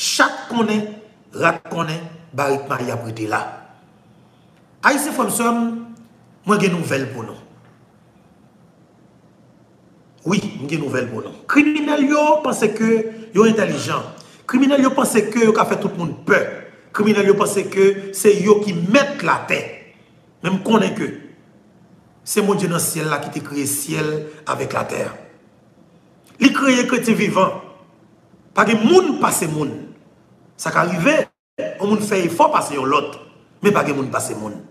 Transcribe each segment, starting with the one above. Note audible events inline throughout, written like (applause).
chaque connaît, rat connaît, barik Maria prêté là. Aïe, Fonson, moi j'ai une nouvelle pour nous. Oui, j'ai une nouvelle pour nous. Criminels, yo pensent que yo intelligent. Criminels, yo pensent que yo fait tout le monde peur. Criminels, yo pensent que c'est yo qui mettent la tête. Même est que c'est mon Dieu dans le ciel là qui t'a créé ciel avec la terre. Il créé chrétien vivant. Pas que monde passe Ça arrive, on fait effort passer l'autre, mais pas que monde passe monde.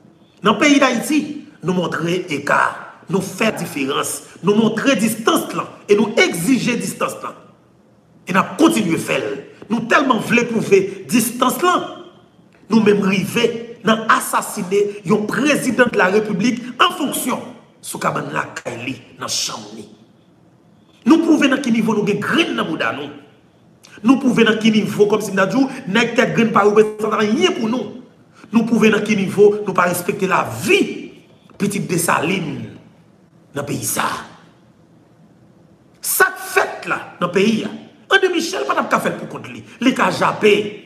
Dans le pays d'Haïti, nous montrer écart, nous faire différence, nous montrer distance là et nous exiger distance là. Et nous continuer à faire. Nous tellement voulons prouver distance là. Nous même arriver dans assassiner un président de la République en fonction sous cabane la Kaili dans chambre. Nous pouvons dans quel niveau nous avons grain dans nous. Nous pouvons dans quel niveau comme si nous avons pas rien pour nous. Nous pouvons dans quel niveau nous pas respecter la vie petite Dessaline dans le pays ça. Ça fait là dans le pays. André Michel pas de fait pour contre lui. Les cas jappé.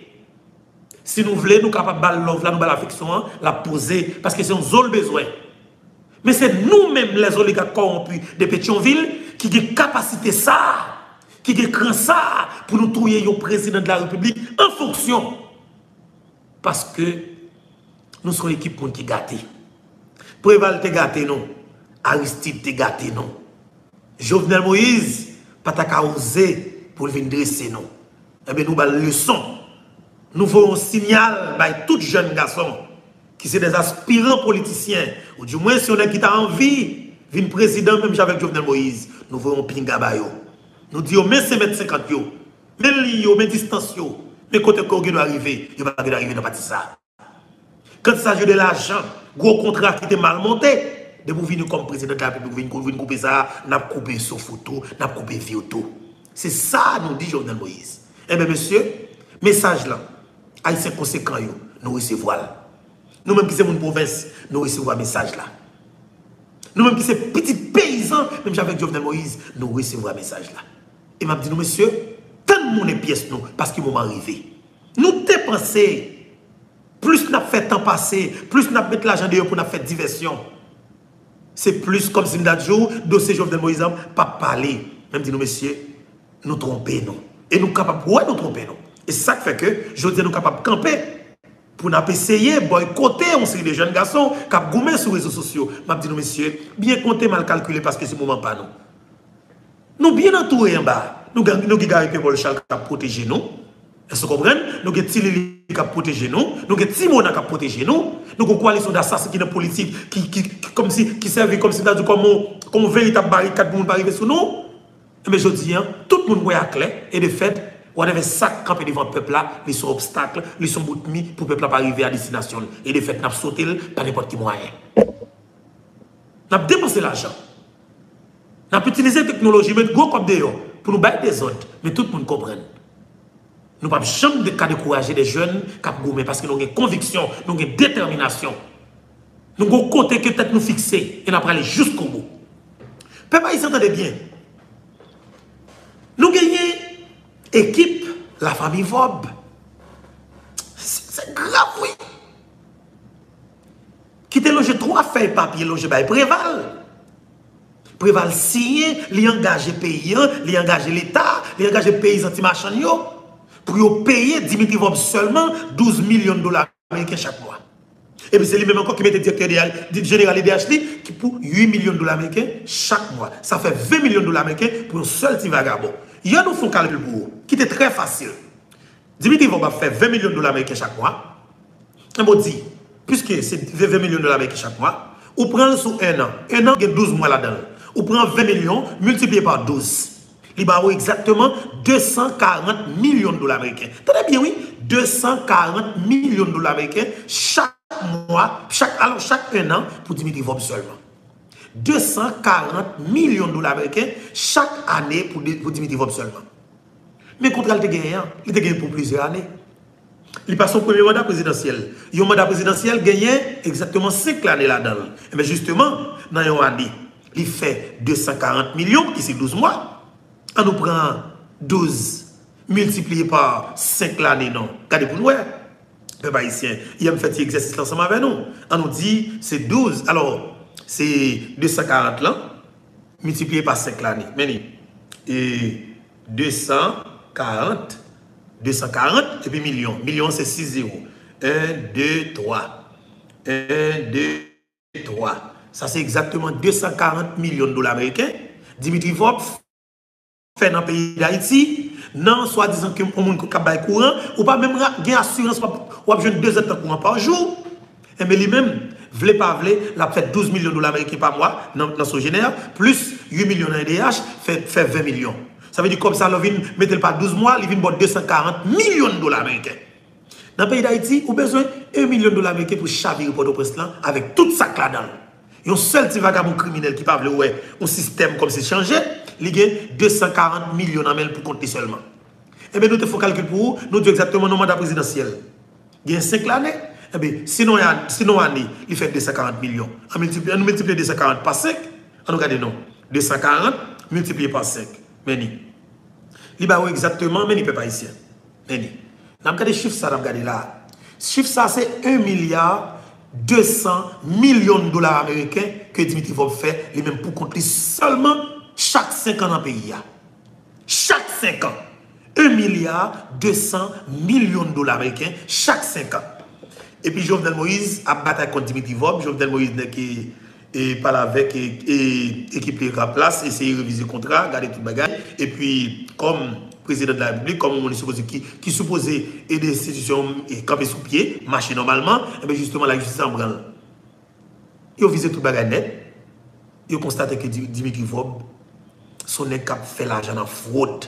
Si nous voulons, nous sommes capables de l'offre, nous l'affection, hein, la poser, parce que c'est un zone besoin. Mais c'est nous-mêmes, les oligarques corrompus de Pétionville, qui avons capacité ça, qui avons ça, pour nous trouver le président de la République en fonction. Parce que nous sommes une équipe qui gâté. Préval te gâté, non. Aristide te gâté, non. Jovenel Moïse, pas ta osé pour venir dresser, non. Eh avons une leçon nous voulons un signal à tout jeune garçon qui sont des aspirants politiciens, ou du moins si on a qui a envie, venir président même avec Jovenel Moïse, nous voulons pinga bayo. Nous disons, mais c'est mettre 50 yo, mais l'io, mais distance yo, mais côté qu'on doit arriver, il va arriver dans partie ça. Quand il s'agit de l'argent, gros contrat qui était mal monté, de vous venir comme président de la République, vous venir couper ça, n'a coupé sur photo, n'a coupé photo. C'est ça, nous dit Jovenel Moïse. Eh bien, monsieur, message là, Haïtiens conséquents, nous recevons. Nous-mêmes qui sommes une province, nous recevons un message là. Nous-mêmes qui sommes petits paysans, même avec Jovenel Moïse, nous recevons un message là. Et m'a dit, nous, messieurs, tant de est pièce nous, parce qu'il moment arrivé. Nous dépensé, plus nous fait temps passer, plus nous mis l'argent dehors pour nous faire diversion. C'est plus comme si nous avons dossier Jovenel Moïse, pas parler. Même dit, nous, messieurs, nous tromper, nous. Et nous capables, ouais, nous tromper, nous. Et c'est ça qui fait que je dis nous capables de camper pour nous essayer boycotter on série de jeunes garçons qui ont sur les réseaux sociaux. Je dis messieurs, bien compter, mal calculé parce que c'est moment pas nous. Nous bien entourés en bas. Nous avons le chal qui a protégé nous. Est-ce que vous comprenez? Nous avons Tilly qui a protégé nous. Nous avons Timona qui a protégé nous. Nous avons une coalition d'assassinats politiques qui, qui, comme si, qui servait comme si comme, comme véritable barricade pour nous arriver sur nous. Mais je dis, hein, tout le monde voit clair et de fait, on avait ça campé devant le peuple là, ils sont obstacles, ils sont bout mis pour le peuple pas arriver à destination. Et de fait, n'a sauté par n'importe quel moyen. N'a dépensé l'argent. N'a utilisé la technologie, mettre gros comme dehors pour nous battre des autres. Mais tout le monde comprend. Nous ne pouvons jamais décourager des jeunes qui parce que nous avons une conviction, nous avons une détermination. Nous avons un côté que peut-être nous fixer et nous aller jusqu'au bout. Peuple, il s'entendait bien. Nous gagnons équipe, la famille Vob. C'est grave, oui. Qui te loge trois feuilles papier loge par Préval. Préval signé, li engagé paysan, li engagé l'État, li engagé paysan anti-marchand pour payer Dimitri Vob seulement 12 millions de dollars américains chaque mois. Et puis c'est lui-même encore qui mettait directeur général IDH qui pour 8 millions de dollars américains chaque mois. Ça fait 20 millions de dollars américains pour un seul petit vagabond. Il y a nous font calcul pour qui était très facile. Dimitri va faire 20 millions de dollars américains chaque mois. On va dire, puisque c'est 20 millions de dollars américains chaque mois, ou prend sur un an. Un an, il y a 12 mois là-dedans. Ou prend 20 millions, multiplié par 12. Il va exactement 240 millions de dollars américains. Très bien, oui. 240 millions de dollars américains chaque mois, chaque, alors chaque un an pour Dimitri Vob seulement. 240 millions de dollars américains chaque année pour, Dimitri Vob seulement. Mais contre il gagné, il a gagné pour plusieurs années. Il passe son premier mandat présidentiel. Il mandat présidentiel gagné exactement 5 années là-dedans. Mais justement, dans une année, il fait 240 millions, qui c'est 12 mois. On nous prend 12 multiplié par 5 l'année, non. Regardez pour nous, ouais. Peuple haïtien, il a fait l'exercice ensemble avec nous. On nous dit, c'est 12. Alors, c'est 240 là, multiplié par 5 l'année. Et 240, 240 et puis million. Million, c'est 6 zéros. 1, 2, 3. 1, 2, 3. Ça, c'est exactement 240 millions de dollars américains. Dimitri Vop fait dans le pays d'Haïti, non, soit disant que on monde courant, ou pas même gain assurance, ou a besoin de 2 ans courant par jour. Et mais lui-même, vle pas vle, il a fait 12 millions de dollars américains par mois dans, son général, plus 8 millions d'ADH, fait, fait 20 millions. Ça veut dire comme ça, vient mettre pas 12 mois, il vient 240 millions de dollars américains. Dans le pays d'Haïti, vous avez besoin de 1 million de dollars américains pour chavirer pour le prince avec tout ça là-dedans. Y un seul petit vagabond criminel qui parle ouais, un système comme c'est changé, il a 240 millions pour compter seulement. Eh bien, nous te faisons calcul pour nous avons exactement nos mandats présidentiels. Il y a 5 années, eh bien, sinon, sinon année, il fait 240 millions. On multiplie, on multiplie 240 par 5, on regarde non. 240 multiplié par 5. Meni. Il va exactement, mais il ne peut pas ici. Meni. Nous avons regardé chiffre ça, nous là. Chiffre ça, c'est 1 milliard 200 millions de dollars américains que Dimitri Vob fait, les mêmes pour compter seulement chaque 5 ans dans le pays. Chaque 5 ans. 1 milliard 200 millions de dollars américains chaque 5 ans. Et puis Jovenel Moïse a battu contre Dimitri Vob. Jovenel Moïse qui et parle avec l'équipe de la place, essayer de réviser le contrat, garder tout le bagage. Et puis, comme président de la République, comme on est supposé, qui, qui supposé aider les institutions et camper sous pied, marcher normalement, et eh bien justement la justice en branle. Ils ont visé tout le net. Ils ont constaté que Dimitri Vob, son cap fait l'argent en fraude.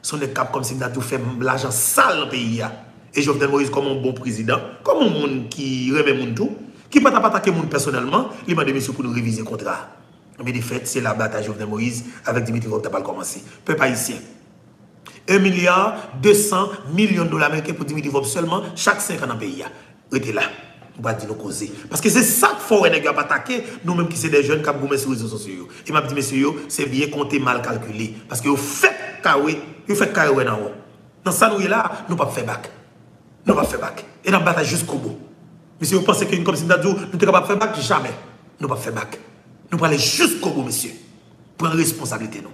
Son cap comme si il a tout fait l'argent sale dans le pays. Et Jovenel Moïse, comme un bon président, comme un monde qui remet monde tout, qui ne peut pas attaquer monde personnellement, il m'a demandé pour nous réviser le contrat. Mais de fait, c'est la bataille Jovenel Moïse avec Dimitri Vob qui a commencé. Peuple haïtien. 1 milliard 200 millions de dollars américains pour Vob seulement chaque 5 ans dans le pays. Restez là. On va dire nous causer. Parce que c'est ça qu'il faut attaquer, nous-mêmes qui sommes des jeunes qui ont sur les réseaux sociaux. Et m'a dit, messieurs, c'est bien compté, mal calculé. Parce que vous faites carré, vous faites carré dans haut. Dans ça, nous, là, nous ne pas faire bac. Nous ne pas faire bac. Et dans la bataille jusqu'au bout. Monsieur, vous pensez qu'une comme si nous sommes capables de faire bac? Jamais. Nous ne pas faire bac. Nous aller jusqu'au bout, monsieur. Pour une responsabilité, nous.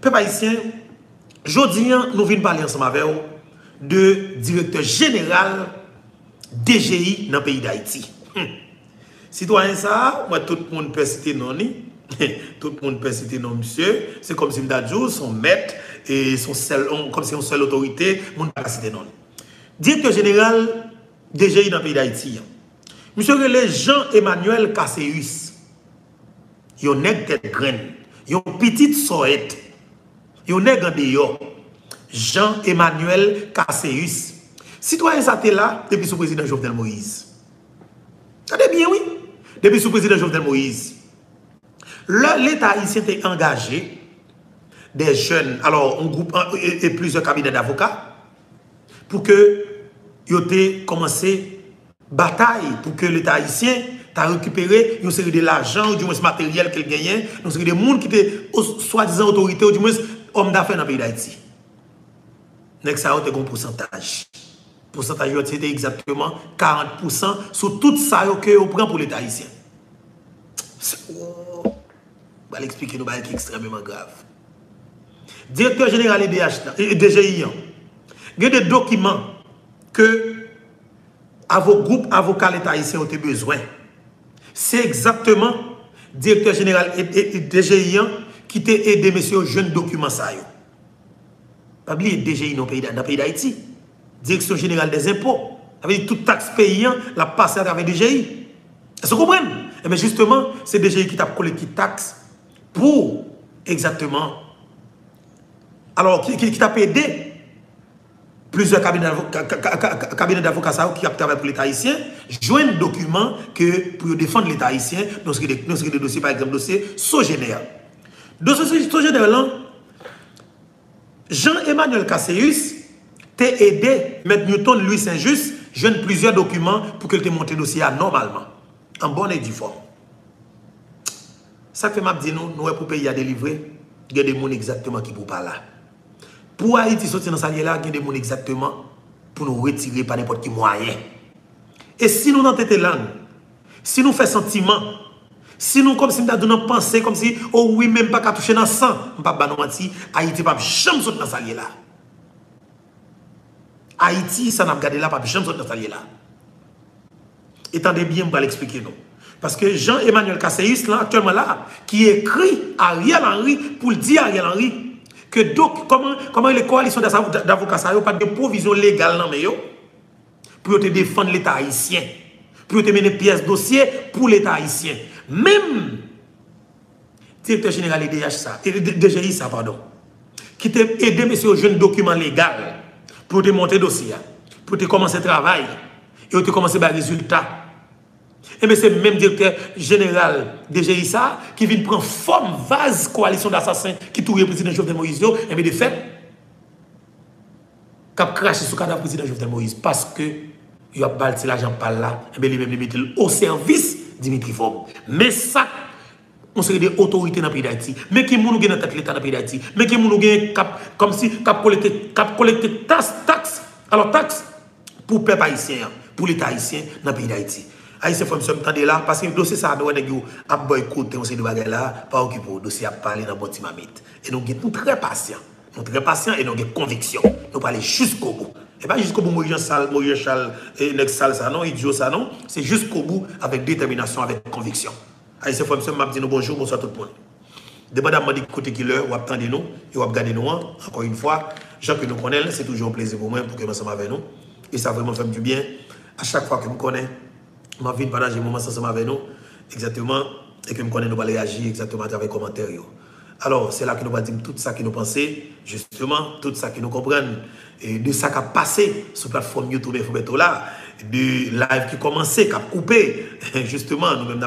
Peuple haïtien, Jodi, nous venons parler ensemble avec vous de directeur général DGI dans le pays d'Haïti. Hum. Citoyen ça, moi tout le monde peut citer non, (laughs) tout le monde peut citer non, monsieur. C'est comme si Mdadjou, son maître, et son seul, comme si une seule autorité, monde pas citer non. Directeur général DGI dans le pays d'Haïti. Monsieur le Jean-Emmanuel Casseus. Yon nèg tête graine. Yon petite soette. Yon nèg en Jean-Emmanuel Casseus. Citoyen ça là depuis sous président Jovenel Moïse. Attendez bien oui. Depuis sous président Jovenel Moïse. L'État haïtien était engagé des jeunes, alors un groupe et, plusieurs cabinets d'avocats pour que ils commencé bataille pour que l'État haïtien a récupéré une série de l'argent ou du moins matériel qu'il gagnait, une série de monde qui était soi-disant autorité ou du moins homme d'affaires dans le pays d'Haïti. Nek ça un pourcentage. Pourcentage c'était exactement 40% sur tout ça que on prend pour l'État haïtien. Oh, je vais l'expliquer nous qui extrêmement grave. Directeur général de DGI, il y des documents que vos groupes avocats l'État haïtien ont besoin. C'est exactement directeur général de DGI qui t'a aidé, monsieur, jeune document ça. Pas oublier DGI dans le pays d'Haïti. Direction générale des impôts. Avec toute taxe payant, la passe avec DGI. Est-ce que vous comprenez? Et eh bien justement, c'est DGI qui t'a collecté taxe pour exactement. Alors, qui, qui, t'a aidé? Plusieurs cabinets d'avocats qui ont travaillé pour l'État haïtien, joignent document que pour défendre l'État haïtien, dans ce dossiers, par exemple, dossier Sogénère. Dans ce sujet là, Jean-Emmanuel Casseus t'a aidé M. Newton Louis Saint-Just, jeune plusieurs documents pour qu'il te monte le dossier normalement, en bonne et due forme. Ça fait m'a dit nous, nous pour pays à délivrer, il y a des gens exactement qui pour pas là. Pour Haïti sortir dans salier là, il y a des gens exactement pour nous retirer par n'importe quel moyen. Et si nous n'entendons tête langue, si nous faisons sentiment, si nous comme si nous avons pensé comme si oh oui même pas qu'à toucher dans le sang, pas pas mentir, Haïti pas jamais sortir dans salier là. Haïti ça n'a gardé là pas jamais sortir dans salier là. Étendez bien, je vais l'expliquer nous. Parce que Jean-Emmanuel Casséus, là, actuellement là, qui écrit Ariel Henry pour dire à Ariel Henry que donc, comment, comment les coalitions d'avocats, ça pas de provision légale pour te défendre l'État haïtien, pour te mener pièce dossier pour l'État haïtien. Même directeur général de DGI, ça, qui t'a aidé, monsieur, au jeune document légal pour te monter dossier, pour te commencer le travail et te commencer par résultat. Et bien c'est le même directeur général de GISA qui vient prendre forme vase coalition d'assassins qui touche le président Jovenel Moïse. Et bien de fait, qui a craché sur le cadavre président Jovenel Moïse parce que il a balti l'argent par là, et bien lui-même mettre au service Dimitri Forme. Mais ça, on serait des autorités dans le pays d'Haïti. Mais qui nous dans l'État dans le pays d'Haïti? Mais qui nous comme si cap collecter cap collecter alors taxes pour le peuple haïtien, pour l'État haïtien dans le pays d'Haïti. Haïtien faut me là parce que le dossier ça doit nèg a boycotter on sait de bagages là pas occupé le dossier a parler dans bon timamite et nous sommes très patients nous très patients et nous avons conviction nous parler jusqu'au bout et pas jusqu'au bout Moïse Charles Moïse Charles et next Sal ça non idiot ça non c'est jusqu'au bout avec détermination avec conviction Haïtien faut me m'a dit bonjour bonsoir tout le monde Dépendamment du côté qui l'heure, ou attendez nous, et ou regarder nous, hein. encore une fois, gens que nous connaissons, c'est toujours un plaisir pour moi, pour que nous soyons avec nous. Et ça vraiment fait du bien. À chaque fois que nous connaissons, je viens partager un moment ensemble avec nous, exactement, et que nous connaissons, nous réagir exactement travers les commentaires. Alors, c'est là que nous va dire tout ça que nous pensons, justement, tout ça que nous comprenons, et de ça qui a passé sur la plateforme YouTube Infobeto là, du live qui commençait, qui a coupé, (laughs) justement, nous-mêmes,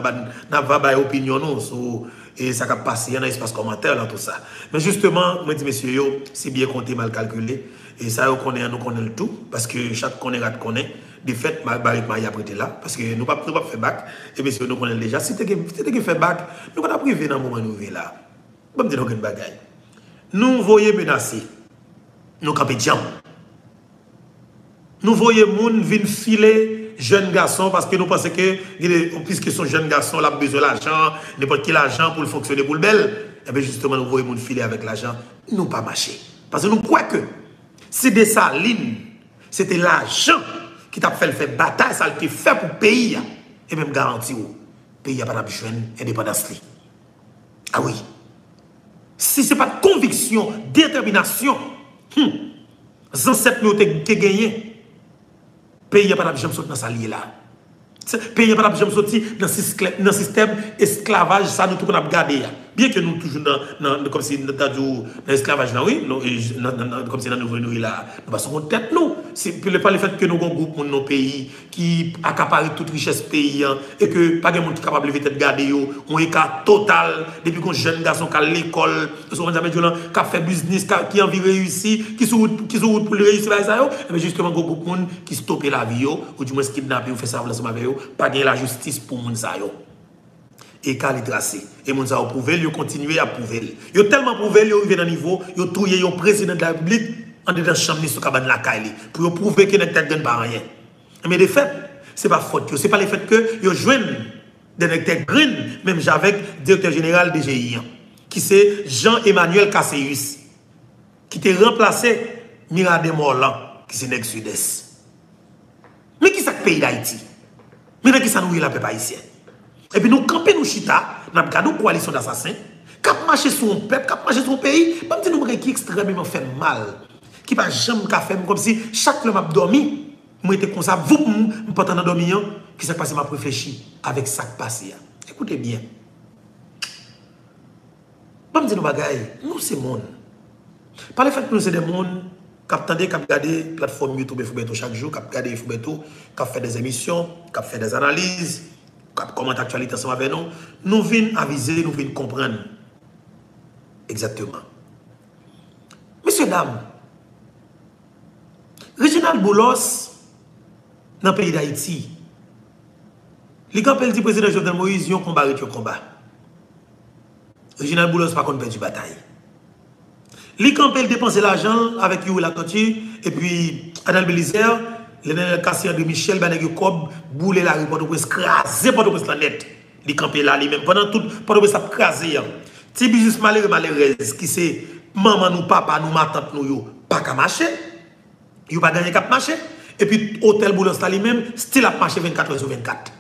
nous avons des opinions sur et ça a passé, il y a un espace commentaire dans tout ça. Mais justement, moi dis messieurs, c'est bien compté, mal calculé, et ça, nous connaissons, nous connaissons tout, parce que chaque connaît, connaît, de fait, ma barrique m'a prêté là, parce que nous ne pouvons pas faire bac, et sûr, nous connaissons déjà. Si tu as fait bac, nous ne pouvons pas priver dans le moment où nous là. Une bagaille. Nous voyons menacer, nous jam. Nous voyons moun venir filer jeunes garçons parce que nous pensons que, puisque sont jeunes garçons, là, besoin d'argent, n'importe quel argent pour fonctionner pour le bel, et bien justement, nous voyons moun filer avec l'argent, nous pas marcher. Parce que nous croyons que, c'est des salines, c'était l'argent qui t'a fait faire bataille, ça a été fait pour le pays. Et même garanti, le pays n'a pas besoin d'indépendance. Ah oui. Si ce n'est pas conviction, détermination, hum, ancêtres nous ont gagné, le pays n'a pas de dans sa là. Le pays n'a pas de dans le système esclavage, ça nous tout gardé. Bien que nous toujours dans, comme si dans l'esclavage, oui, comme si nous nous là, nous passons tête nous. C'est pas le fait que nous avons un groupe dans nos pays qui accapare toute richesse pays hein, et que pas de monde qui capable de garder un écart total. Depuis qu'on jeune garçon qui à l'école, qui a fait business, qui envie réussi, qui sont qui sont pour réussir ça mais justement un groupe de qui stoppe la vie ou du moins kidnapper ou fait ça avec eux, pas de la justice pour monde et qu'à tracé. Et mon a prouvé, ils continué à prouver. Ils ont tellement prouvé, ils arrivé dans le niveau, ils ont trouvé le président de la République en dedans chambre sur cabane la caille pour prouver qu'il n'est pas rien. Mais de fait, ce n'est pas faute, ce n'est pas le fait que ils jouent des nectar green, même avec le directeur général de GIA, qui c'est Jean-Emmanuel Casséus, qui t'a remplacé Mirade Morlan, qui c'est Nex Sud-Est. Mais qui c'est le pays d'Haïti? Mais qui ça nous la peuple? Et puis nous campons nous chita, nous avons une coalition d'assassins, qui marché sur un peuple, qui marché sur un pays, même si nous avons qui extrêmement fait mal, qui pas jamais fait comme si chaque fois m'a dormi, moi j'étais comme ça, vous, je pas dans dormir, qui s'est passé m'a réfléchi avec ça qui passé. Écoutez bien. Je me dis nous c'est monde. Par le fait que nous c'est des mondes qui attendent, qui regardent la plateforme YouTube Foubeto chaque jour, qui regardent Foubeto, qui fait des émissions, qui fait des analyses, comment l'actualité ensemble avec nous, nous venons aviser, nous venons comprendre. Exactement. Messieurs, dames, Reginald Boulos, dans le pays d'Haïti, les campagnes du président Jovenel Moïse, ont combat un combat. Reginald Boulos, pas contre du bataille. Li campé, il dépenser l'argent avec you la tortue, et puis, Adel Belizer, le cassier de Michel, il cob, boule la rue, Port-au-Prince, crasé Port-au-Prince la net. Li campé là, lui-même, pendant tout, Port-au-Prince a crasé. Ti business malheureux, malheureuse, qui c'est maman nous, papa nous, ma tante nous, yo, pas qu'à marcher. Yo pas gagné cap marcher. Et puis, hôtel Boulos là lui-même, style a marché 24 heures sur 24.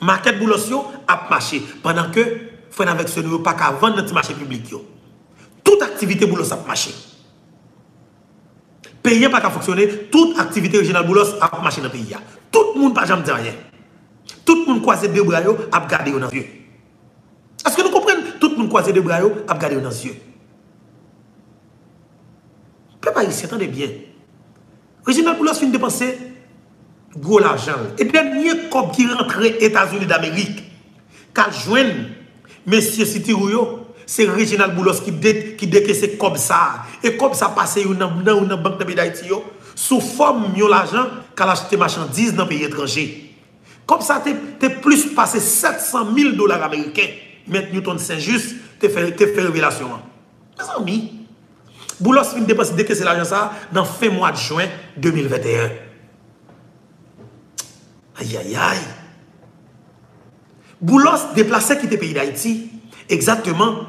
Market Boulos yo a marché. Pendant que, frère avec ce nous, pas qu'à vendre notre marché public yo. Toute activité Boulos a marché. Pays pas qu'à fonctionner, toute activité régionale Boulos a marché dans le pays. Tout le monde pas jamais dit rien. Tout le monde croise deux bras a gardé dans les yeux. Est-ce que nous comprenons? Tout le monde croise deux bras a gardé dans les yeux. Peuple ici, attendez bien. Régional Boulos fin dépenser gros l'argent. Et dernier cop qui rentre aux États-Unis d'Amérique, quand joignent Monsieur City c'est Reginald Boulos qui, dé, qui décaisse comme ça. Et comme ça passe dans une banque de d'Haïti, sous forme de l'argent qu'elle acheté marchandises dans le pays étranger. Comme ça, tu plus passé 700 000 dollars américains. Mais Newton Saint-Just, tu fait, fait révélation. Mes amis, Boulos fin dépenser décaisser l'argent ça dans fin mois de juin 2021. Aïe aïe aïe. Boulos déplacé qui était pays d'Haïti exactement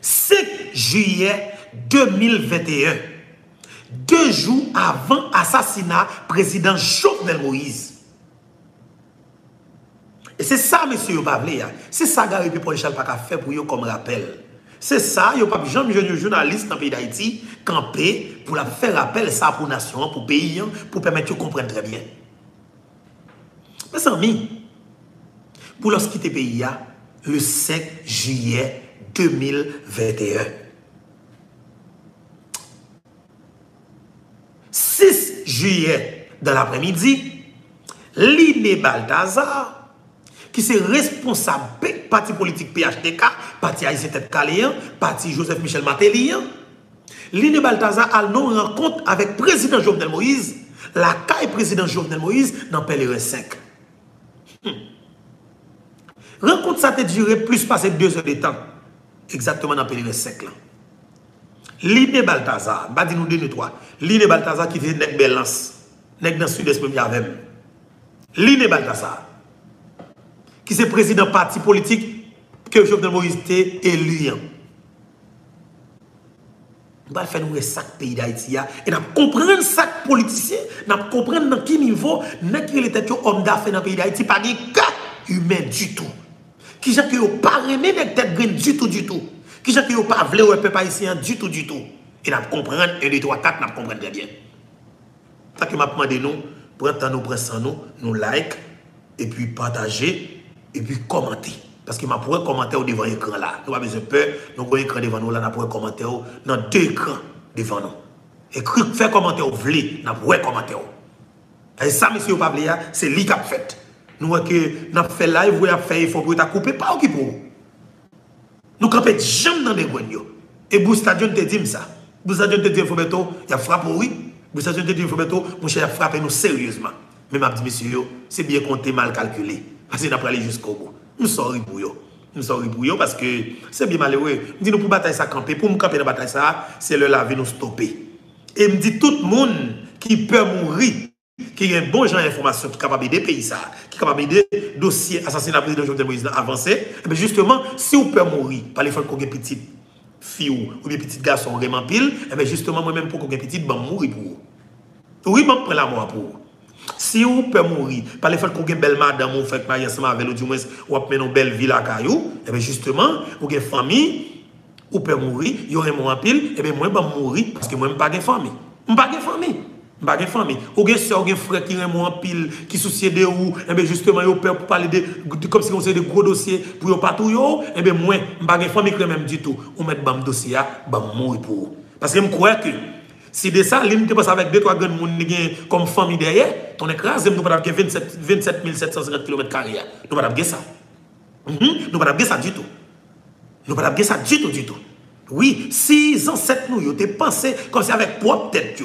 5 juillet 2021. Deux jours avant assassinat président Jovenel Moïse. Et c'est ça, monsieur, vous hein. C'est ça, Gary Paul Charles pas fait pour vous comme rappel. C'est ça, il n'y a pas de jeune journaliste dans le pays d'Haïti camper pour faire rappel ça pour nation, pour le pays, hein, pour permettre de comprendre très bien. Mes amis, pour lorsqu'il était pays, le 5 juillet 2021. 6 juillet de l'après-midi, Liné Balthazar, qui est responsable parti politique PHTK, parti Haïtien Tête Caléen, parti Joseph Michel Matélien, Liné Balthazar a une rencontre avec le président Jovenel Moïse, la caille président Jovenel Moïse dans Pèlerin 5. Hmm. Rencontre ça a duré plus passé deux heures de temps. Exactement dans le 5 là. Liné Balthazar, bah dis nous deux, trois. Liné Balthazar qui fait Nek Belance. Dans le sud-est même avec. Liné Balthazar. Qui est président parti politique que Jovenel Moïse était élu. Nous allons faire nous sac pays d'Haïti et nous comprendre ça politicien, nous comprendre dans quel niveau nous qui les homme d'affaires dans le pays d'Haïti pas de cas humain du tout. Qui j'ai que pas remis green du tout du tout. Qui j'ai que pas voulu un peuple haïtien du tout du tout? Et nous comprendre 1 2 3 4 nous comprendre très bien. Ça que m'a demandé nous prendre temps nous prendre nous, nous like et puis partager et puis commenter. Parce que je pourrais commenter au devant l'écran là. Nous avons besoin de peur. Nous avons écran devant nous là. Nous pourrons commenter dans deux écrans devant nous. Et faire commenter au vlé, nous pourrons commenter. Et ça, monsieur, pas c'est lui qui a fait. Nous avons fait live, vous avez fait, il faut que vous coupé, pas qui pour Nous campons jamais dans des coins. Et Boustadion te dit ça. Boustadion te dit, mettre, il a frappé, oui. Boustadion te dit, mettre, mon cher, il a frappé nous sérieusement. Mais ma dit, monsieur, c'est bien compté, mal calculé. Parce qu'il n'a pas aller jusqu'au bout. Nous sommes pour eux. Nous sommes pour eux parce que c'est bien malheureux. Dis nous pour bataille ça camper, pour nous camper dans la bataille ça, c'est le laver nous stopper. Et me dit tout le monde qui peut mourir, qui a un bon genre d'information, qui est capable d'aider pays ça, qui est capable d'aider dossier assassinat président Jovenel Moïse avancer, et eh bien justement, si vous pouvez mourir par les fois qu'on a petite fille ou bien petit garçon vraiment pile, et eh bien justement, moi-même pour qu'on ait petite, ben mourir pour vous. Oui, je prends la mort pour vous. Si vous pouvez mourir, par le fait vous avez une belle madame, vous faites marier ensemble avec du moins, vous avez une belle ville à Caillou, et bien justement, vous avez une famille, vous pouvez mourir, y aura un pile, et bien moi, je vais mourir parce que moi, je n'ai pas de famille. Je n'ai pas de famille. Pas de famille. Ou avez soeur, ou frère qui ont en pile, qui soucie de vous, et bien justement, vous peur pour parler de, comme si vous avez de gros dossiers pour vous partout, et bien moi, pas de famille même du tout. Vous mettez un dossier, vais mourir pour vous. Parce que je crois que si de ça, l'île te passe avec deux, trois grands monde comme famille derrière, ton écrasé, nous pas 27, 27 750 km. Nous pas ça. Mhm. Nous pas ça du tout. Nous pas ça du tout, du tout. Oui, si les ancêtres nous, ont pensé comme si avec propre tête,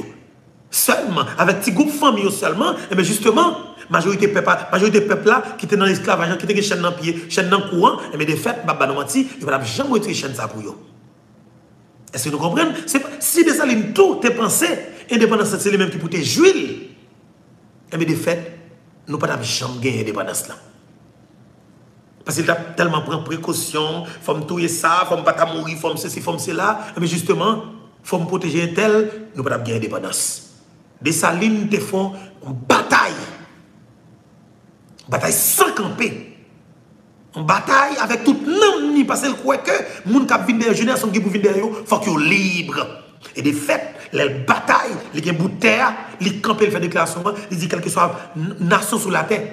seulement, avec petit groupe famille seulement, et eh bien justement, majorité peuple, majorité peuple là, qui était dans l'esclavage, qui était chaîne dans pied, chaîne dans courant, et eh bien de fait, Baba Nomati, il va jamais retirer chaîne ça pour eux. Est-ce que nous comprenons Si Dessalines, tout est pensé, indépendance, c'est les mêmes qui pour jouer. Et eh bien, de fait, nous ne pouvons jamais gagner l'indépendance là. Parce qu'il a tellement pris précaution, il faut tuer ça, il faut me pas mourir, il faut ceci, il faut cela. Mais eh justement, il faut protéger un tel, nous ne pouvons pas gagner l'indépendance. Dessalines te font une bataille. Une bataille sans camper. Une bataille avec tout le monde parce qu'elle croit que les gens qui viennent derrière, sont qui venir derrière, il faut qu'ils libres. Et de fait, les batailles, les bout de terre, les camper, les faire déclaration, ils disent quelle que soit nation sur la terre,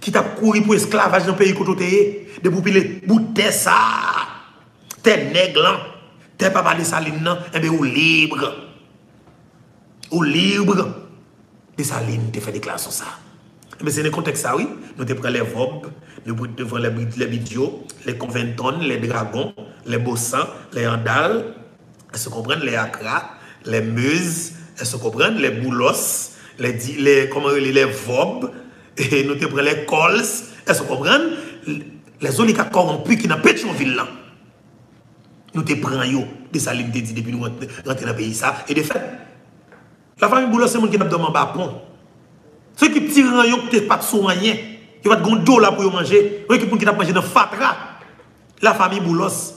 qui t'a couru pour esclavage dans le pays côté, de pour les bout de ça, t'es nègre, t'es pas de saline, et bien, ou libre. Ou libre. De saline, t'es fait déclaration ça. Mais c'est le contexte ça, oui. Nous pris les VOB, nous devant les, les bidiots, les conventons, les dragons, les bossans, les andales, elles se comprennent, les acras, les muses, elles se comprennent, les boulos, les, les, comment, les, les VOB, et nous pris les cols, elles se comprennent, les oligarques corrompus qui n'ont pas de ville là. Nous te prenons de ça, dit depuis nous rentrer dans le pays ça. Et de fait, la famille Boulos, c'est monde qui n'a pas de bas pont. Ceux qui tirent un yon qui pas soigné, qui va te dos là pour manger, ceux qui t'a mangé dans fatra, la famille Boulos.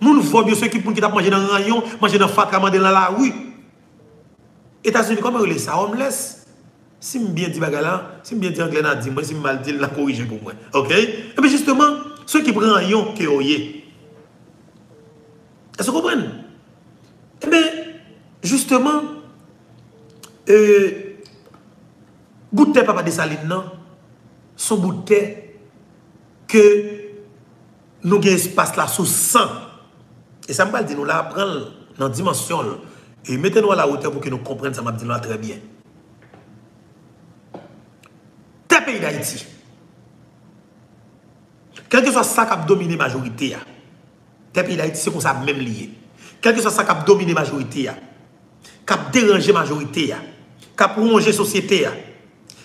Moun voit bien ceux qui t'a mangé dans rayon, manger dans fatra, manger dans la rue. États-Unis, comment on ça homeless? Si je bien dit bagala, si je bien dit anglais, dit moi, si je mal dit, la corriger pour moi. OK? Et bien justement, ceux qui prennent yon qui est Est-ce que vous comprenez? Eh bien, justement, euh, Bout papa de saline, non, son bout que nous avons espace là sous 100. Et ça me parle de nous là, prendre dans la dimension et mettez-nous à la hauteur pour que nous comprenions ça m'a dit très bien. Tes pays d'Haïti, quel que soit ça qui a dominé la majorité, tes pays d'Haïti, c'est comme ça même lié. Quel que soit ça qui a dominé la majorité, qui a dérangé la majorité, qui a la société,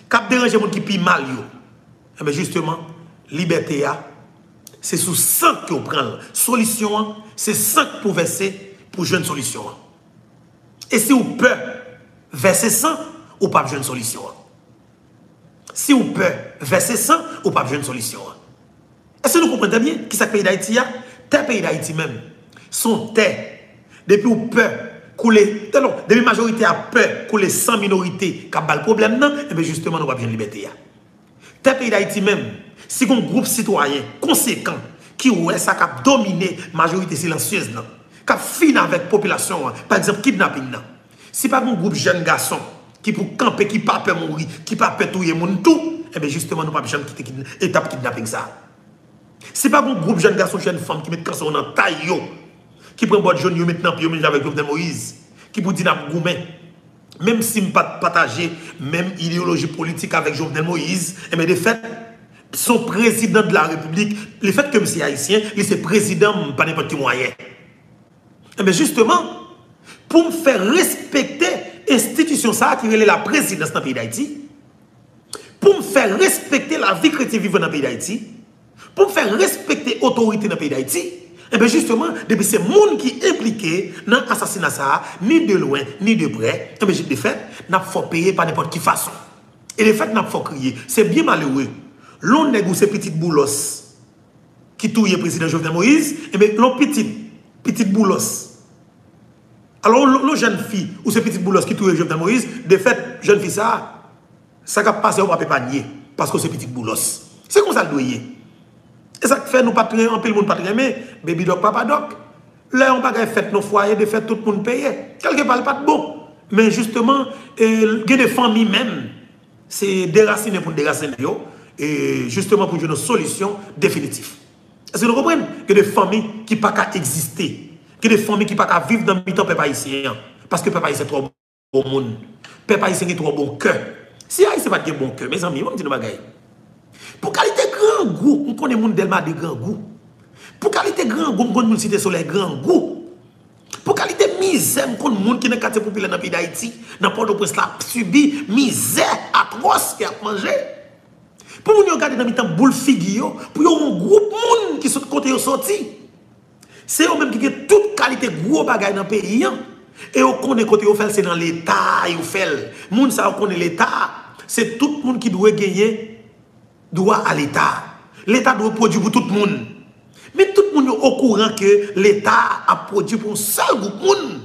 Cap déranger les gens qui mal. Mais eh justement, liberté c'est sous 5 que vous prenez. Solution, c'est 5 pour verser pour jouer une solution. Et si vous pouvez verser 100, ou pas jouer une solution. Si vous pouvez verser 100, ou pas jouer une solution. Est-ce que nous comprenons bien qui est le pays d'Haïti Tes pays d'Haïti même sont terres. Depuis vous pouvez couler, non, depuis majorité a peur couler sans minorité qui a le problème, non, et eh bien justement, nous pas bien liberté. Tel pays d'Haïti même, si un groupe citoyen conséquent qui ouais ça a dominé majorité silencieuse, qui a fini avec la population, par exemple, kidnapping, non. Si pas un groupe jeune garçon qui pour camper, qui pas peur mourir, qui pas peur monde tout, et eh bien justement, nous pas besoin quitter l'étape kidnapping ça. Si pas un groupe jeune garçon, jeune femme qui met cancer dans taille, qui prend boîte jaune maintenant puis avec Jovenel Moïse. Qui pour dire gourmet même si je pas partager même idéologie politique avec Jovenel Moïse et eh mais de fait son président de la République le fait que monsieur haïtien il c'est président pas n'importe quel moyen. Et eh mais justement pour me faire respecter l'institution ça qui est la présidence dans le pays d'Haïti pour me faire respecter la vie chrétienne vivante dans le pays d'Haïti pour me faire respecter l'autorité dans le pays d'Haïti et eh bien justement, depuis ces monde qui impliqué dans l'assassinat, ni de loin, ni de près, et eh bien de fait, n'a pas payer par n'importe quelle façon. Et le fait, n'a pas crier. C'est bien malheureux. L'on nègre ces petites boulos qui touille le président Jovenel Moïse, et eh bien l'on petite, petite boulos. Alors, l'on jeune fille ou ces petites boulos qui touille Jovenel Moïse, de fait, jeune fille ça, ça va passer au papier parce que c'est petite boulos. C'est comme ça le doyer. Et ça fait nous pas très en pile monde pas très mais baby doc papa doc. Là on pas fait nos foyers de fait tout le monde payer. Quelque part pas de bon. Mais justement, il y a des familles même c'est déraciner pour déraciner et justement pour une solution définitive. Est-ce que vous comprenez? Que des familles qui pas exister, que des familles qui pas vivre dans le temps peuple haïtien parce que peuple haïtien est trop bon monde. Peuple haïtien est trop bon cœur. Si haïtien pas de bon cœur, mes amis, on me dit bagaille. Pour qualité grand goût, on connaît monde Delma de grand goût. Pour qualité grand goût, on connaît monde cité soleil grand goût. Pour qualité misère, on connaît monde qui dans quartier populaire dans pays d'Haïti, dans Port-au-Prince là subi misère atroce qui a mangé. Pour nous regarder dans temps boule figure, pour un groupe monde qui sont côté sorti. C'est eux-mêmes qui ont toute qualité gros bagaille dans le pays. Hein. Et on connaît côté on fait c'est dans l'état, ils fait. Moun ça on connaît l'état, c'est tout le monde qui doit gagner droit à l'état. Doit produire pour tout le monde. Mais tout le monde est au courant que l'État a produit pour un seul groupe de monde.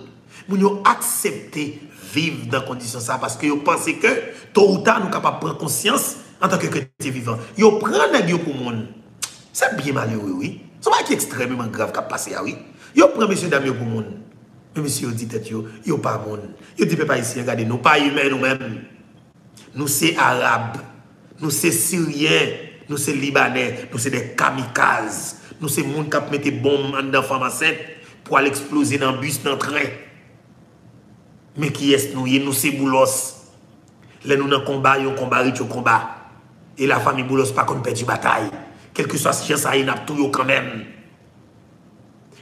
Nous accepté vivre dans conditions ça parce que vous pensez que tôt ou tard nous de prendre conscience en tant que chrétien vivant. Vous prenez pour le monde. C'est bien malheureux, oui. C'est pas qui extrêmement grave qui a passé, ah oui. Vous prenez monsieur Damien pour monde. Mais monsieur dit tête, vous pas monde. Vous dit pas ici, regardez, nous pas humains nous-mêmes. Nous c'est arabes, nous c'est syriens, nous c'est libanais, nous c'est des kamikazes. Nous c'est monde qui mettre bombe dans la femme enceinte pour aller exploser dans le bus, dans le train. Mais qui est-ce nous? Nous c'est Boulos. Là nous dans le combat, un combat, un combat. Et la famille Boulos pas qu'on perd du bataille. Quel que soit ce qui ça, il a tout quand même.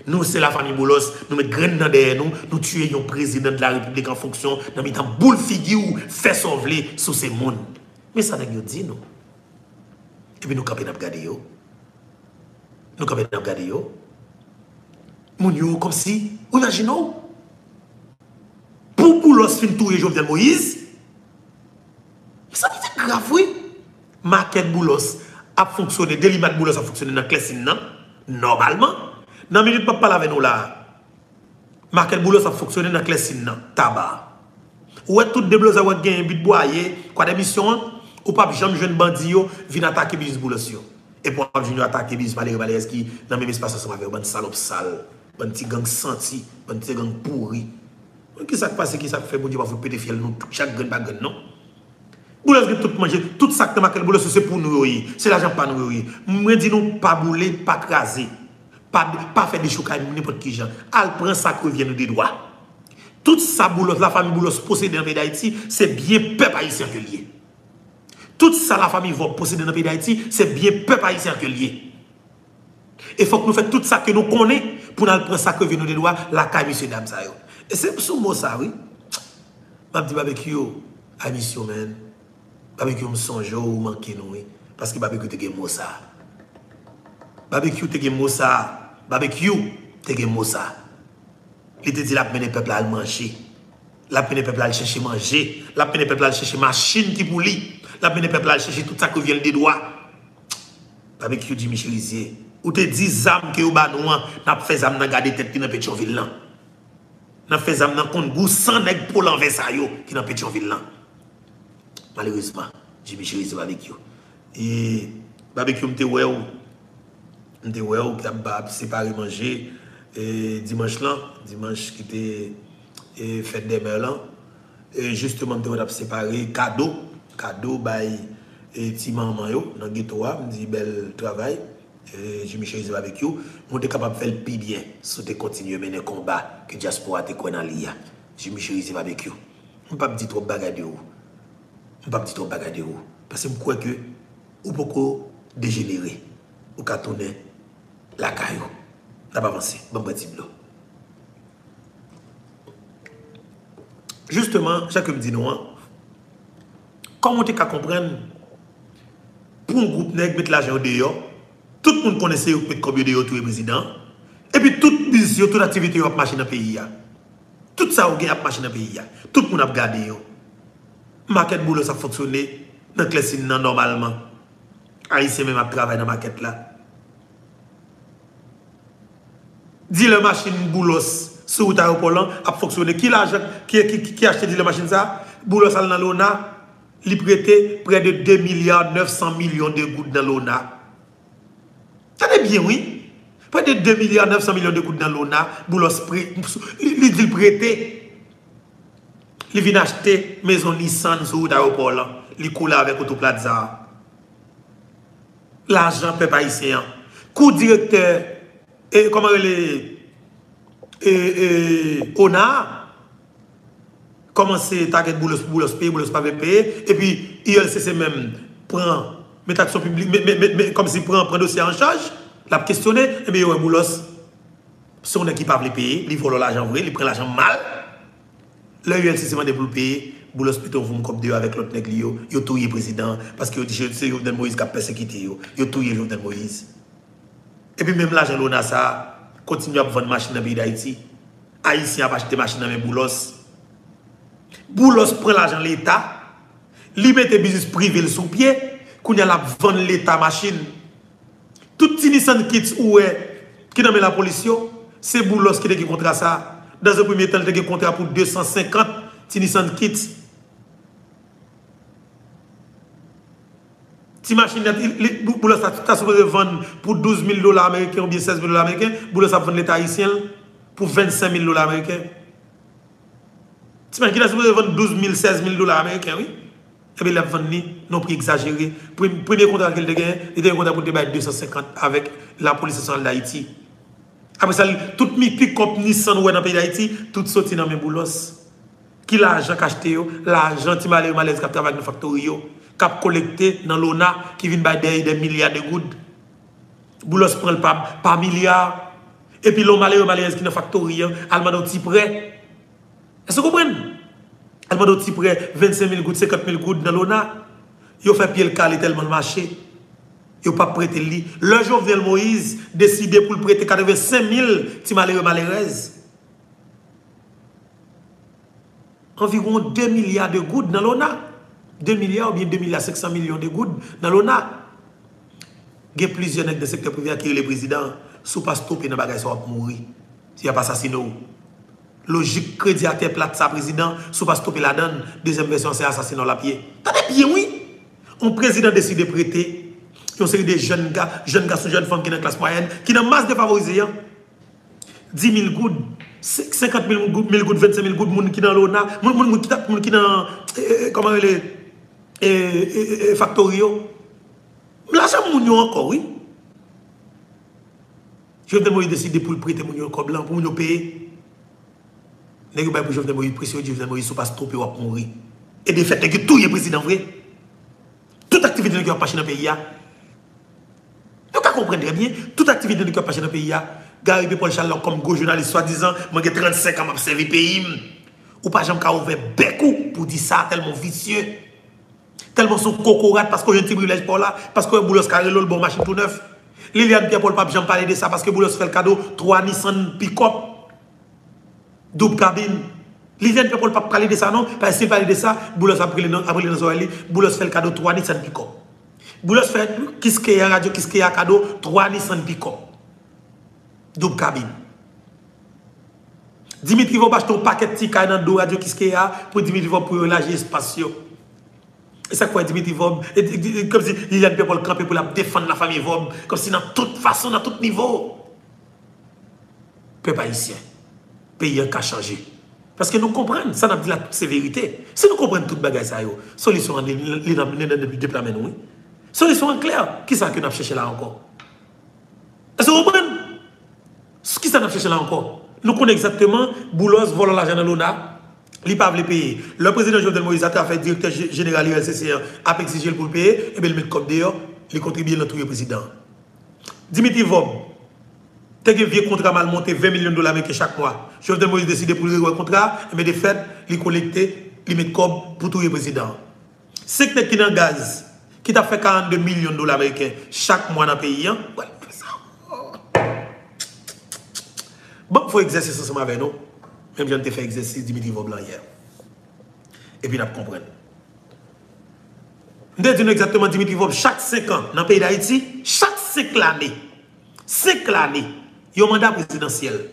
Nous, c'est la famille Boulos, nous mettons graines dans derrière nous, nous tuons le président de la République en fonction, nous mettons boule figure, fait sauver sous ces mondes. Mais ça, nous dit, nous? Et puis nous, quand nous regardons, nous quand même regardé yo. Moun yo comme si, imaginons, pour Boulos fin touye Jovenel Moïse, ça c'est grave, oui. Market Boulos a fonctionné, Delimat Boulos a fonctionné dans la non? Normalement, dans minute pas parler avec nous là. Market Boulos a fonctionné dans la non? Tabac. Ou est tout déblos a gagné but boyer, quoi des missions, ou pas jamais jeune bandit vient attaquer business yo. Et pour venir attaquer par les rebelles qui dans même espace ensemble avec une salope sale, un petit gang senti, un petit gang pourri. Qui ça passe qui ça fait bon Dieu vous péter fiel nous chaque gang bagan non? Boules tout manger, tout ça que maquel boules c'est pour nous c'est l'argent pas nous Moi dis nous pas bouler, pas craser. Pas pas faire des choucailles n'importe qui gens. Al prend ça que vient nous des. Tout ça boulos, la famille boulos le pays d'Haïti, c'est bien peuple haïtien que lié. Tout ça, la famille va posséder dans le pays d'Haïti, c'est bien peuple haïtien que lié. Il faut que nous fassions tout ça que nous connaissons pour nous prendre ça que nous de droits, la caille, monsieur, dame, ça. Et c'est ce mot, ça, oui. Je dis, barbecue, à man. Barbecue, me songe ou manque nous, oui. Parce que barbecue, tu as ça. Barbecue, tu as ça. Barbecue, tu as ça. Il te dit, la peine peuple à manger. La peine peuple à chercher manger. La peine peuple à chercher machine qui la peine peuple à chercher tout ça que vient des doigts. Avec qui dit Michel Lizier. Ou te dit zam que ou ba nous n'a fait zam dans garder tête qui dans Pétionville là. N'a fait zam dans compte gou 100 nèg pour l'envers ça yo qui dans Pétionville là. Malheureusement, j'ai Michel Lizier barbecue. Et barbecue m'te ouais ou? M'te ouais ou qui a séparé manger et dimanche là, dimanche qui était fête des mères là. Et justement, on a séparé cadeau cadeau bay et ti maman yo dans ghetto me dit bel travail et je me avec vous on est capable de faire le plus bien si tu continuer mener combat que diaspora te connaît dans l'IA je me avec vous on pas dire trop bagarre de vous on pas dire trop bagarre de vous parce que je crois que ou beaucoup dégénérer ou ka tourner la caillou. N'a pas avancé bon petit bleu justement chaque me dit non Comment tu comprendre? Pour un groupe nègre mettre l'argent dehors, tout le monde connaissait mettre combien de tout le président, et puis toute business, toute activité a marché dans le pays. Tout ça a marché dans le pays. Tout le monde a regardé. Market boulot ça fonctionne dans le normalement. Haïtien même a travaillé dans la market là. Dis le machine boulos sur l'aéroport a fonctionné. Qui l'argent qui, qui, qui, a acheté la machine ça? Boulos dans l'ONA il prêtait près de 2 milliards 900 millions de gouttes dans l'ONA. est bien, oui. Près de 2 milliards 900 millions de gouttes dans l'ONA, il dit. Il vient acheter maison Nissan sur l'aéroport. Il coule avec Autoplaza. L'argent peut pas ici. Coût directeur, et comment il est, et, et, ONA, commencer target boulos boulos payer boulos pas payer. Et puis ILCC même prend met action publique comme si prend prend dossier en charge la questionner et bien boulos. Son équipe pas payer il vole l'argent vrai il prend l'argent mal. Le ULCC m'a pour payer. Boulos plutôt vous comme deux avec l'autre nègre yo yo touye président parce que c'est Jovenel Moïse qui a persécuté yo. Yo touye Jovenel Moïse. Et puis même l'argent l'on a ça continue à vendre machine dans pays d'Haïti. Haïtien a acheté machine dans boulos. Boulos prend l'argent de l'État, li mette business privé sous pied, qu'on y a la vendre l'État machine. Tout petit Nissan Kits ou qui dans la police, c'est Boulos qui a contrat ça. Dans un premier temps, il a un contrat pour 250 Nissan Kits. Si machine, Boulos a supposé vendre pour 12 000 dollars américains ou bien 16 000 dollars américains, Boulos a vendu l'État haïtien pour 25 000 dollars américains. Si machine a vendre 12 000, 16 000 dollars américains, oui. Et bien, il a vendu non prix exagéré. Premier contrat qu'il a gagné, il a un contrat pour 250 avec la police nationale d'Haïti. Après ça, tout mes pick-up Nissan dans le pays d'Haïti, tout sorti dans mes boulos. Qui l'argent acheté, l'argent qui m'a malaise qui travaille dans la factory, qui a collecté dans l'ONA, qui vient de des milliards de gouttes. Boulos prend pas par milliards. Et puis l'homme malaise qui est dans la factory, elle m'a dit prêt. Est-ce que vous comprenez? Elle m'a prêt 25 000 gouttes, 50 000 gouttes dans l'ONA. Il fait pied le calé tellement marché. Il pas prêté lui. Le Jovenel Moïse décidé pour le prêter 85 000 petits malheureux malheureuses. Environ 2 milliards de gouttes dans l'ONA. 2 milliards ou bien 2 milliards 500 millions de gouttes dans l'ONA. Il y a plusieurs nègres de secteur privé qui le président. Si pas stopper dans bagage, ça va mourir. S'il n'y a pas assassiné. Logique, crédit à terre plate, ça, président. Si pas stopper la donne, deuxième version, c'est assassinat la pied. T'as des pieds, oui. Un président décide de prêter une série de jeunes gars, jeunes garçons, jeunes femmes qui sont dans la classe moyenne, qui ont masse défavorisés. 10 000 gouttes, 50 000 gouttes, 25 000 gouttes, gens qui dans l'ONA, gens qui dans, comment les factorio. L'argent moun yo encore, oui. Je vais décider pour prêter mon encore blanc, pour nous payer. N'est-ce pas pour Jovenel Moïse pression, Jovenel Moïse, ne pas stopper ou mourir. Et de fait, que tout est président vrai? Toute activité a passé dans pays, vous comprenez très bien, toute activité a passé dans pays, Gary Paul Charles comme go journaliste, soi-disant, moi j'ai 35 ans, le pays. Ou pas jamais ouvert beaucoup pour dire ça, tellement vicieux. Tellement son cocorate parce que j'ai un petit privilège pour là, parce que Boulos carré le bon machine tout neuf. Liliane Pierre Paul Pape, j'en parler de ça parce que Boulos fait le cadeau, 3 Nissan pick-up, double cabine. Liliane Pierre Paul Pape parler de ça non, parce que s'il parle de ça, Boulos a pris le nom, Boulos fait le cadeau, 3 Nissan pick-up. Boulos fait, qu'est-ce qu'il y a radio, qu'est-ce qu'il y a cadeau, 3 Nissan pick-up. Double cabine. Dimitri va acheter un paquet de petits dans le radio, qu'est-ce qu'il y a pour Dimitri va pour élargir l'espace. Et ça quoi Dimitri Vob, comme si il y a un peuple campé pour la défendre la famille Vob, comme si dans toute façon, dans tout niveau. Peuple haïtien, pays a changé. Parce que nous comprenons, ça n'a pas la sévérité. Si nous comprenons toute bagaille ça, solution en déploiement, oui. Solution en clair, qui ça que nous avons cherché là encore? Est-ce que vous comprenez? Qui ça nous cherché là encore? Nous connaissons exactement Boulos volant l'argent de l'ONA, il pas le payer. Le président Jovenel Moïse a fait directeur général de l'ULCC a exigé pour le payer, et bien il met comme d'ailleurs, il contribue dans le président. Dimitri Vob, tu as un vieux contrat mal monté 20 millions de dollars chaque mois. Jovenel Moïse décide pour le contrat, mais de fait, il collecte, il met comme pour tout le président. C'est qui dans gaz, qui t'a fait 42 millions de dollars américains chaque mois dans le pays, hein? Bon, il faut exercer ça avec nous. Même si j'ai fait exercice Dimitri Voblan hier. Et puis, nous comprenons. Nous disons exactement Dimitri Vob, chaque 5 ans, dans le pays d'Haïti, chaque 5 années, 5 années, il y a un mandat présidentiel.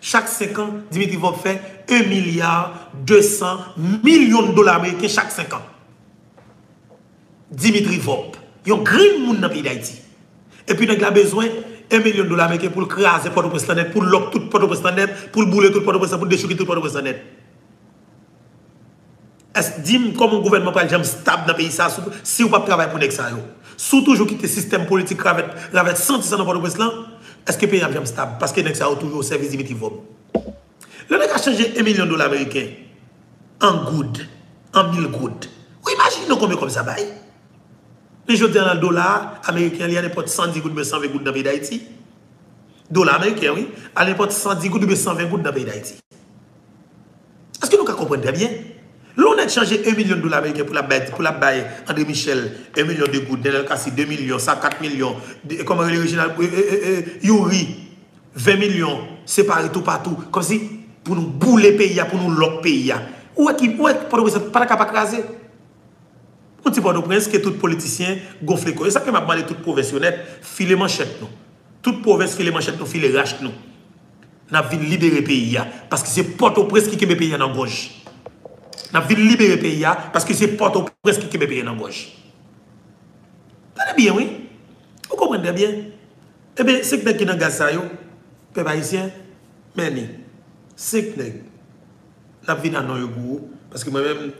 Chaque 5 ans, Dimitri Vob fait 1 milliard 200 millions de dollars américains chaque 5 ans. Dimitri Vob. Il y a un grand monde dans le pays d'Haïti. Et puis, nous avons besoin 1 million de dollars américains pour craser Port-au-Prince pour lock tout Port-au-Prince pour bouler tout Port-au-Prince, pour déchirer tout Port-au-Prince Est-ce que comment le gouvernement peut être stable dans le pays si vous ne travaillez pour ça Surtout toujours quitter le système politique avec 100% dans Port-au-Prince est-ce que le pays est stable? Parce que ça a toujours au service Dimitri Vob. Le mec a changé 1 million de dollars américains en good, en 1000 good. Vous imaginez combien comme ça baille les gens dans le dollar américain, il y a n'importe 110 gouttes, 120 gouttes dans le pays d'Haïti. Dollar américain, oui. À n'importe 110 gouttes, 120 gouttes dans le pays d'Haïti. Est-ce que nous comprenons très bien? L'on a changé 1 million de dollars américains pour la bête, pour la baille, André Michel, 1 million de gouttes, Daniel Kassi, 2 millions, 104 millions, comment est l'original, Yuri, 20 millions, séparés tout partout. Comme si pour nous bouler le pays, pour nous lock pays. Où est-ce qu'il est pas capable de craser On dit Port-au-Prince que tout politicien gonfle quoi. Et ça que m'a demandé tout professionnel, filer manchette nous. Toute province filer manchette nous, filer rache nous. Vu libérer le pays parce que c'est Port-au-Prince qui le pays en gauche. Nap vil libere peyi ya, paske se poto preski kebe peyi nan goj. Tade bien, oui? Ou komende bien? Ebe, sek nek ki nan gaz sa yo, pe ba isyen, meni, sek nek, nap vil nan nan yo gou, paske mwen men,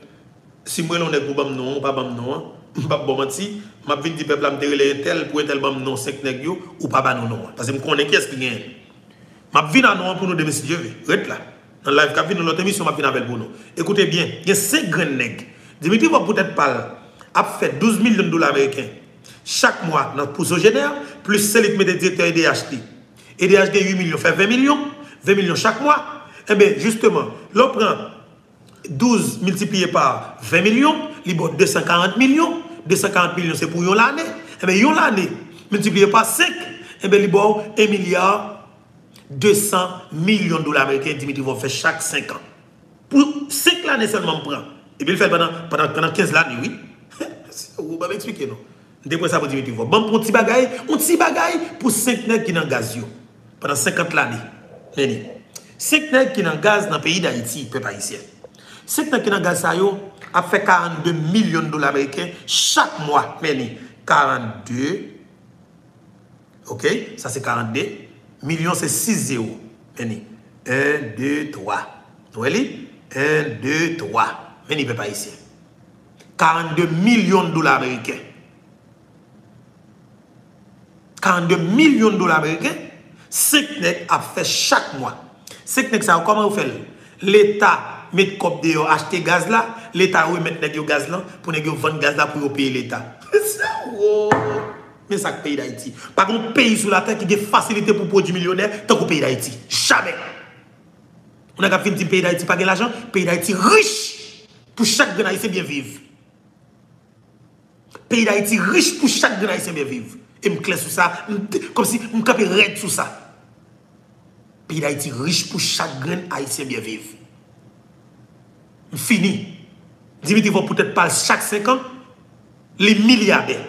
si mwen lon nek pou bam non, pa bam non, mbap bomati, map vin di pepla mterele entel, pou entel bam non sek nek yo, ou pa ban non non. Paske m konen ki eski gen. Map vil nan nan pou nou demesi djeve, ret la. Dans live, quand vient notre émission, m'a avec pour. Écoutez bien, il y a cinq grands nègres. Dimitri va peut-être pas a fait 12 millions de dollars américains chaque mois dans le général, plus qui met des directeurs EDHD. EDHD 8 millions fait 20 millions, 20 millions chaque mois. Eh bien, justement, l'on prend 12 multiplié par 20 millions, il a 240 millions. 240 millions, c'est pour l'année. Eh bien, l'année multiplié par 5, eh bien, il a 1 milliard 200 millions de dollars américains, Dimitri va faire chaque 5 ans. Pour 5 années seulement, prend. Et puis, il fait pendant, pendant, pendant 15 années, oui. (laughs) Vous m'avez expliqué, non? Depuis ça, vous dites, bon, pour un petit bagaille, un petit bagaille pour 5 nègres qui dans gaz pendant 50 années. 5 nègres qui dans gaz dans le pays d'Haïti, peuple haïtien. 5 nègres qui dans gaz ça a fait 42 millions de dollars américains chaque mois. Mais 42, ok, ça c'est 42, millions c'est 6 zéros. 1, 2, 3. Vous voyez? 1, 2, 3. Mais peuple haïtien. 42 millions de dollars américains. 42 millions de dollars américains, Secnec a fait chaque mois. Secnec, ça, comment vous faites? L'État met comme de acheter gaz là, l'État remet le gaz là pour vendre gaz là pour payer l'État. (laughs) Oh. Mais ça, le pays d'Haïti. Par contre, pays sur la terre qui a des facilités pour produire millionnaires, tant que pays d'Haïti. Jamais. On a fini pays d'Haïti pas de l'argent, pays d'Haïti riche pour chaque grand haïtien bien vivre. Pays d'Haïti riche pour chaque grand haïtien bien vivre. Et me clair sur ça, comme si je capé raide sur ça. Pays d'Haïti riche pour chaque grain haïtien bien vivre. Fini. Dimitri va peut-être parler chaque 5 ans, les milliardaires.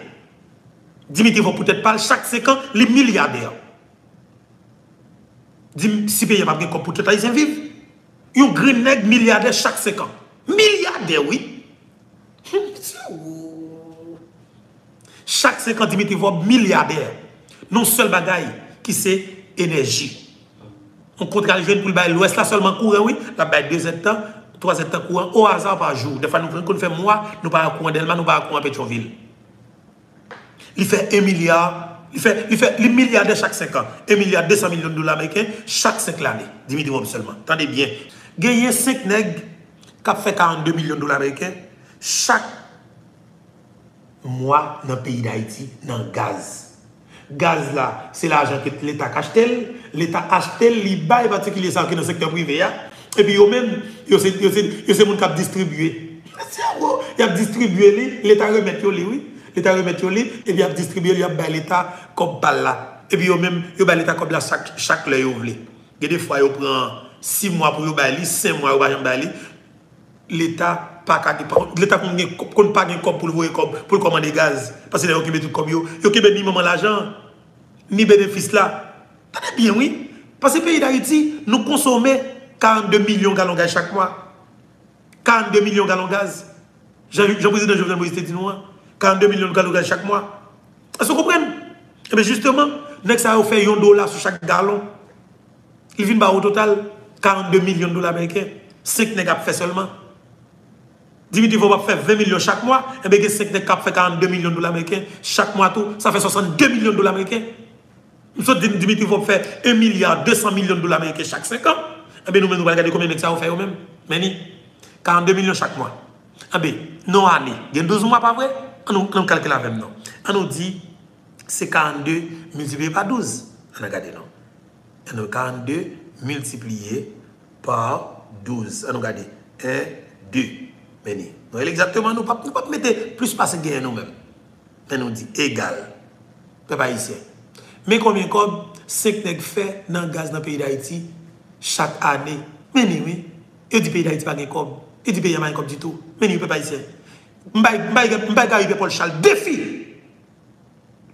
Dimitri va peut-être parler chaque 5 ans, les milliardaires. Si pays pas comme pour tout haïtien vivre, il y a un grand milliardaire chaque 5 ans. Milliardaire, oui. Chaque 50 Dimitri va milliardaire. Non seul bagaille qui c'est énergie. On compte les jeunes pour le l'ouest là seulement courant, oui. La bail deux temps, trois temps courant au hasard par jour. Des fois, nous faisons mois, nous pas courant d'Elma, nous pas courant Pétionville. Il fait 1 milliard, il fait, il fait milliardaires chaque 5 ans. 1 milliard 200 millions de dollars américains chaque 5 années. Dimitri seulement. Attendez bien. Gagner 5 nègres qui fait 42 millions de dollars américains chaque moi, dans le pays d'Haïti, dans le gaz. Gaz là, c'est l'argent que l'État achète. L'État achète, il bail particulier ça dans le secteur privé. Et puis, eux-mêmes, c'est les gens qui distribué. Il a distribué, l'État remet oui. L'État remet et puis il a distribué, il a l'État comme balle là. Et puis, eux-mêmes, il a l'État comme là chaque, chaque l'heure, vous voulez. Il y a des fois, il prend 6 mois pour y 5 mois pour y L'État l'État ne pas de pour pour commander gaz. Parce que occupé tout comme yo yo ni maman l'argent ni bénéfice là. Tenez bien oui. Parce que le pays d'Haïti nous consommons 42 millions de gallons de gaz chaque mois. 42 millions de gallons de gaz. Jean-Président Jovenel Moïse dit nous 42 millions de gaz chaque mois. Est-ce que vous comprenez? Eh bien justement next ça fait 1 dollar sur chaque gallon? Il vient au total 42 millions de dollars américains. 5 nègres fait seulement. Dimitri va faire 20 millions chaque mois, et bien 5 cap fait 42 millions de dollars américains chaque mois tout, ça fait 62 millions de dollars américains. Nous Dimitri va faire 1 milliard 200 millions de dollars américains chaque 5 ans. Et bien nous nous regarder combien de ça va faire même. Mais 42 millions chaque mois. Eh bien, non année, il y a 12 mois pas vrai? On nous calcule avec nous. On nous dit c'est 42 multiplié par 12. On regarde non. 42 multiplié par 12. On regarde 1 2 mais nous, exactement, nous ne pouvons pas mettre plus parce que nous-mêmes. Mais nous dit égal. Peuple haïtien. Mais combien de 5 nègres fait dans le gaz dans le pays d'Haïti chaque année? Mais oui, il dit pays d'Haïti pas de cob. Il dit pays pas de du tout. Mais il ne peut pas ici. M'bay m'bay arriver Paul Charles défi.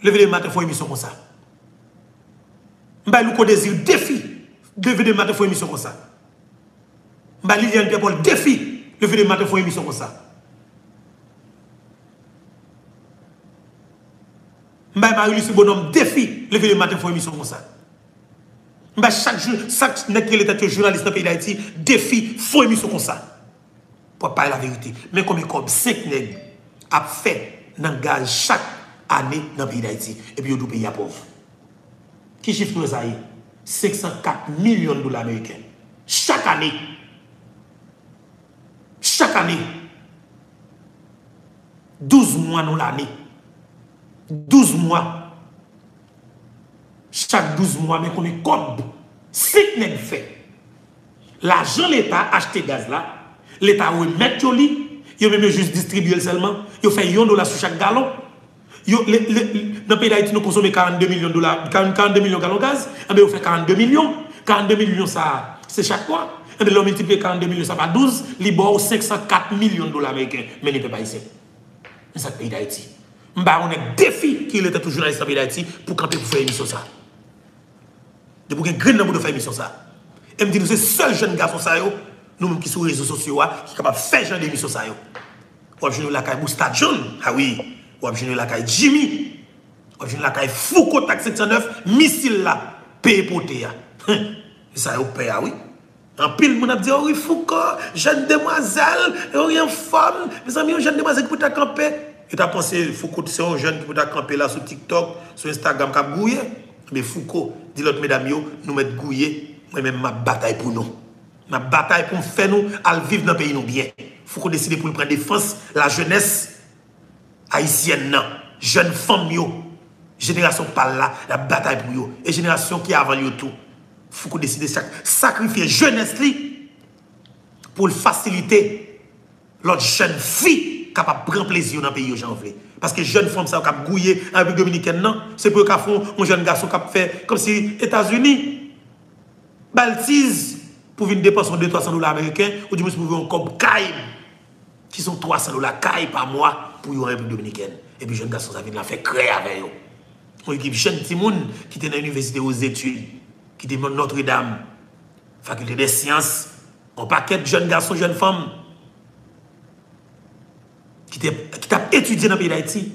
Lever le matin faut émission comme ça. M'bay Louko désir défi. Lever le matin faut émission comme ça. M'bay Liliane Paul défi. Lever le matin faut émission comme ça. M'bay Marie-Lucie Bonhomme défi. Lever le matin faut émission comme ça. M'bay chaque jour, chaque journaliste dans le pays d'Haïti défi faut émission comme ça pour parler la vérité. Mais comme comme 5 nègres a fait dans gaz chaque année dans le pays d'Haïti. Et puis, il y a pays pauvre. Qui chiffre nous ça 504 millions de dollars américains. Chaque année. Chaque année. 12 mois dans l'année. 12 mois. Chaque 12 mois, mais comme comme 5 nègres fait. L'argent l'État acheté gaz là, L'État remet au lit, il même juste distribuer seulement, il fait 1 dollar sur chaque gallon. Yo, le, le, dans le pays d'Haïti, nous consommons 42 millions de dollars, 42 millions de gallons de gaz, et bien, on fait 42 millions. 42 millions, ça, c'est chaque mois. Et bien, on multiplie 42 millions, ça va 12, il y 504 millions de dollars américains. Mais il ne peut pas ici. C'est le pays d'Haïti. On a un défi qu'il était toujours dans le pays pour camper pour faire une émission ça. De pour un grand nombre de faire émission ça. Et me dit, c'est seul jeune garçon ça, nous-mêmes qui sont sur les réseaux sociaux, qui sont capables de faire genre d'émission ça. Ou bien la caille Boustad John, ah oui. Ou bien la caille Jimmy. Ou bien la caille Foucault Tax 709, missile là, paye pour hein. Ça y est, ah oui. En pile, mon a dit, oh oui, Foucault, jeune demoiselle, une femme, mes amis, une jeune demoiselle qui peut camper. Et as pensé, Foucault, c'est un jeune qui peut camper là sur TikTok, sur Instagram, qui a gouillé. Mais Foucault, dit l'autre mesdames, nous mettons gouillé, moi-même, ma bataille pour nous. Ma bataille pour faire nous à vivre dans le pays nous bien. Faut qu'on décide pour prendre défense la jeunesse haïtienne, non. jeune femme, génération par là, la bataille pour eux. Et génération qui avant tout. Il faut qu'on décide de sacrifier jeunesse pour faciliter l'autre jeune fille capable de prendre plaisir dans le pays veux. Parce que jeune femme ça cap gouiller en République dominicaine non, c'est pour qu'à fond un jeune garçon qui fait comme si États-Unis baltise pour venir dépenser 200-300 dollars américains, ou du moins pour un comme caille, qui sont 300 dollars caille par mois pour une République dominicaine. Et puis, jeune garçon, ça vient de la faire créer avec eux. Une équipe jeune Timoun qui était dans l'université aux études, qui était Notre-Dame, faculté des sciences, un paquet de jeunes garçons, jeunes femmes, qui t'a étudié dans le pays d'Haïti.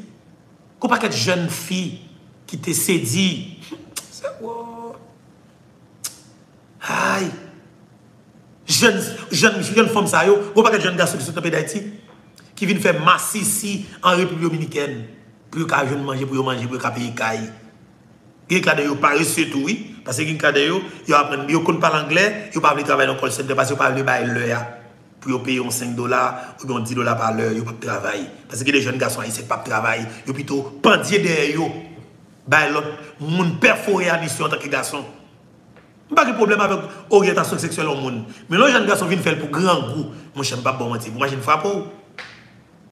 Un paquet de jeunes filles qui t'ont séduit. C'est quoi? Aïe! Jeune, jeune, jeune femme ça yo, ou pas de jeunes garçons qui sont pays d'Haïti, qui viennent faire masse ici en République Dominicaine, pour qu'ils viennent manger, pour manger, pour qu'ils payer caille. Il y a des gens qui tout, oui, parce que les gens qui ils ne parlent anglais, ils ne pas travailler dans le call parce qu'ils ne peuvent pas l'heure pour payer 5 dollars ou 10 dollars par l'heure, ils ne pas travailler. Parce que les jeunes garçons ici ne pas travailler, ils plutôt pendier derrière eux. Ben l'autre, monde perforé à mission en tant que garçon pas de problème avec l'orientation sexuelle au monde. Mais les jeunes garçons viennent faire pour grand goût. Moi, je ne pas bon mentir. Ne fais pas